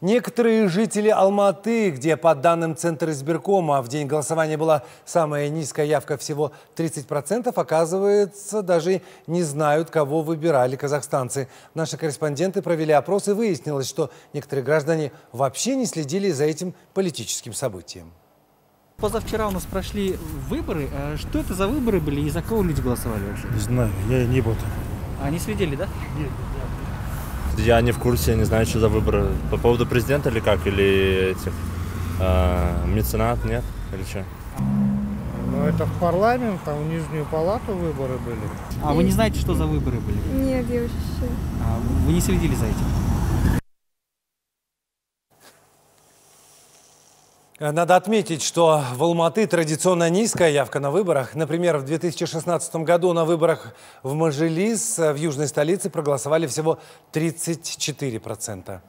Некоторые жители Алматы, где по данным Центра избиркома в день голосования была самая низкая явка всего 30%, оказывается, даже не знают, кого выбирали казахстанцы. Наши корреспонденты провели опрос и выяснилось, что некоторые граждане вообще не следили за этим политическим событием. Позавчера у нас прошли выборы. А Что это за выборы были и за кого люди голосовали вообще? Не знаю, я не буду. Они следили, да? Я не в курсе, не знаю, что за выборы. По поводу президента или как? Или этих э, меценат, нет? Или что? Ну, это в парламент, там в Нижнюю палату выборы были. А вы не знаете, что за выборы были? Нет, я вообще. А вы не следили за этим? Надо отметить, что в Алматы традиционно низкая явка на выборах. Например, в 2016 году на выборах в Мажилис в южной столице проголосовали всего 34%.